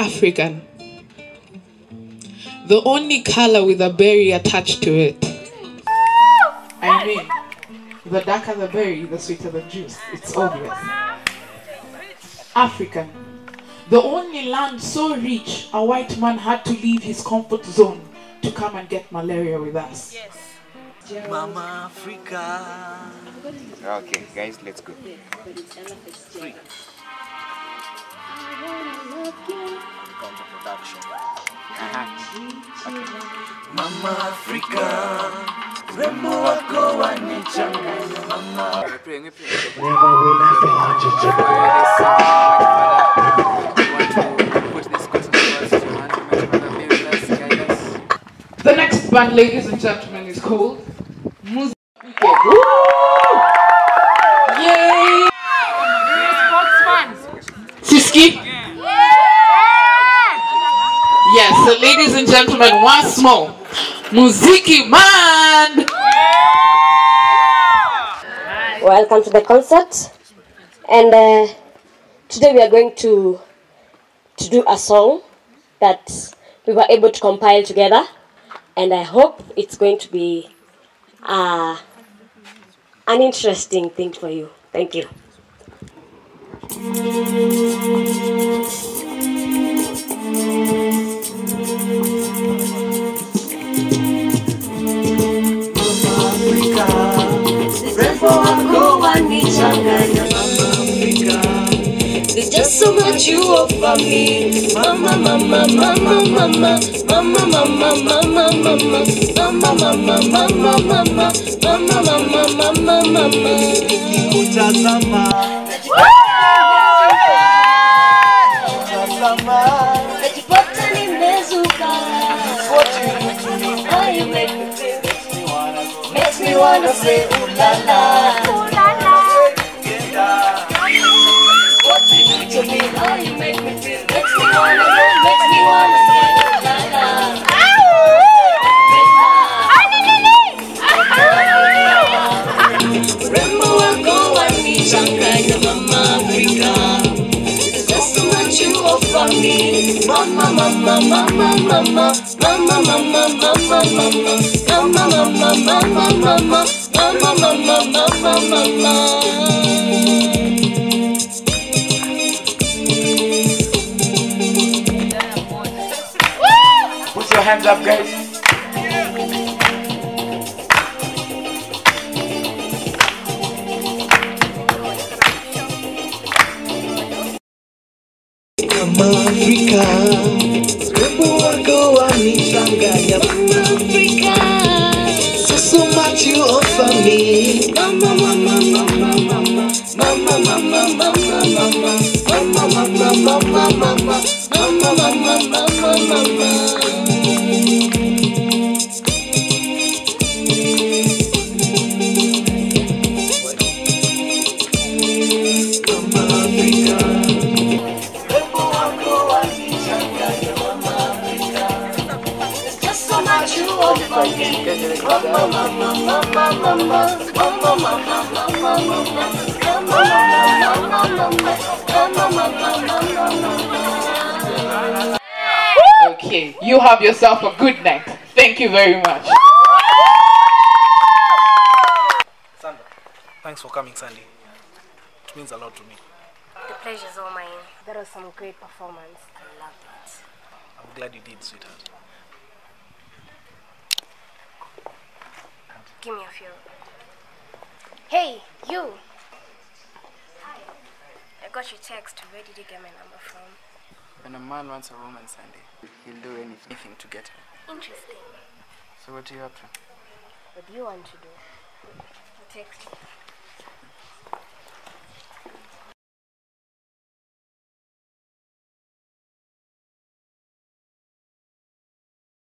African. The only color with a berry attached to it. I mean, the darker the berry, the sweeter the juice. It's obvious. African. The only land so rich a white man had to leave his comfort zone to come and get malaria with us. Yes. Mama Africa. Okay, guys, let's go. Mama Africa. Rembo wako mama. Never will I forget you. The next band, ladies and gentlemen, is called Music. Yay! Siski? Yes, so ladies and gentlemen, once more, Muziki Man! Welcome to the concert. And uh, today we are going to to do a song that we were able to compile together, and I hope it's going to be uh, an interesting thing for you. Thank you. So much you offer me, mama, mama, mama, mama, mama, mama, mama, mama, mama, mama, mama, mama, mama, mama, mama, mama, mama. Kutazama. Tazama. Najipata nimezuka. How you make me feel? Makes me wanna say ooh la la. Put your hands up, guys. Afrika. Keluarga wani tangganya Afrika. So so much you offer me Okay, you have yourself a good night. Thank you very much. Sandra, thanks for coming, Sandy. It means a lot to me. The pleasure's all mine. That was some great performance. I loved it. I'm glad you did, sweetheart. Give me a few. Hey, you! I got your text. Where did you get my number from? When a man wants a woman, Sandy, he'll do anything, anything to get her. Interesting. So what are you up to? What do you want to do? The text.